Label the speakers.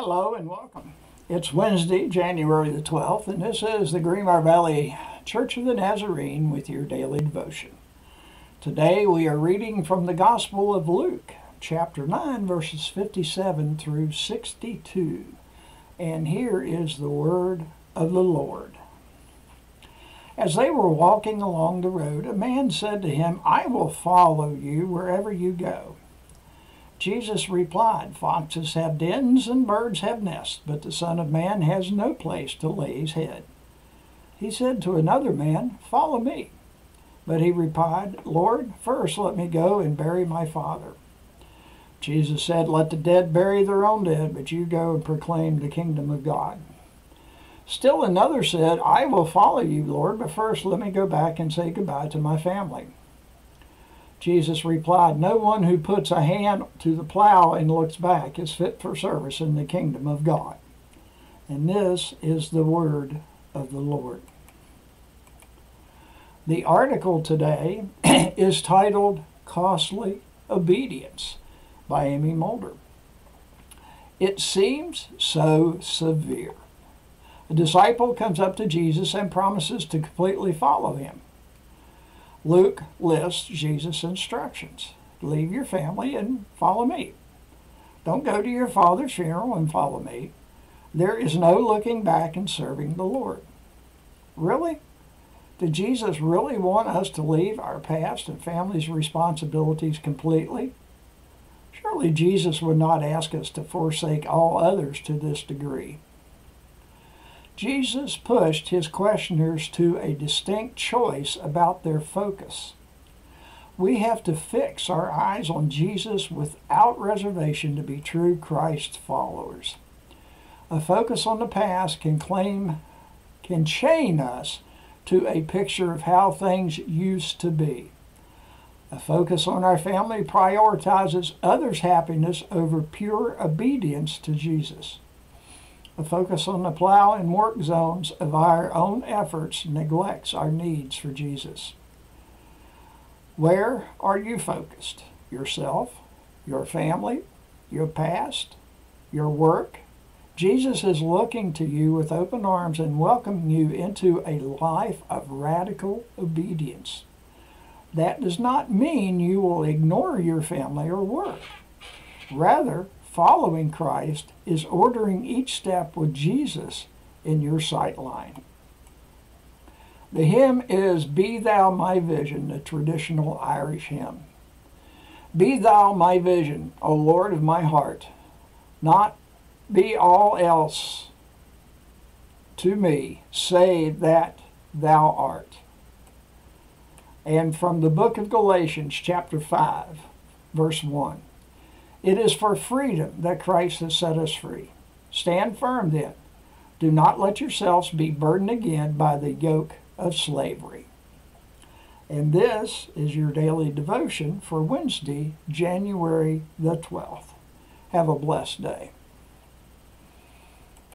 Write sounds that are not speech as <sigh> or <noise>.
Speaker 1: Hello and welcome. It's Wednesday, January the 12th, and this is the Greenbrier Valley Church of the Nazarene with your daily devotion. Today we are reading from the Gospel of Luke, chapter 9, verses 57 through 62. And here is the word of the Lord. As they were walking along the road, a man said to him, I will follow you wherever you go. Jesus replied, Foxes have dens and birds have nests, but the Son of Man has no place to lay his head. He said to another man, Follow me. But he replied, Lord, first let me go and bury my father. Jesus said, Let the dead bury their own dead, but you go and proclaim the kingdom of God. Still another said, I will follow you, Lord, but first let me go back and say goodbye to my family. Jesus replied, No one who puts a hand to the plow and looks back is fit for service in the kingdom of God. And this is the word of the Lord. The article today <clears throat> is titled Costly Obedience by Amy Mulder. It seems so severe. A disciple comes up to Jesus and promises to completely follow him. Luke lists Jesus' instructions leave your family and follow me. Don't go to your father's funeral and follow me. There is no looking back and serving the Lord. Really? Did Jesus really want us to leave our past and family's responsibilities completely? Surely Jesus would not ask us to forsake all others to this degree. Jesus pushed his questioners to a distinct choice about their focus. We have to fix our eyes on Jesus without reservation to be true Christ followers. A focus on the past can claim can chain us to a picture of how things used to be. A focus on our family prioritizes others' happiness over pure obedience to Jesus. A focus on the plow and work zones of our own efforts neglects our needs for Jesus. Where are you focused? Yourself, your family, your past, your work? Jesus is looking to you with open arms and welcoming you into a life of radical obedience. That does not mean you will ignore your family or work. Rather, following Christ is ordering each step with Jesus in your sight line. The hymn is Be Thou My Vision, the traditional Irish hymn. Be Thou my vision, O Lord of my heart, not be all else to me, save that Thou art. And from the book of Galatians, chapter 5, verse 1. It is for freedom that Christ has set us free. Stand firm then. Do not let yourselves be burdened again by the yoke of slavery. And this is your daily devotion for Wednesday, January the 12th. Have a blessed day.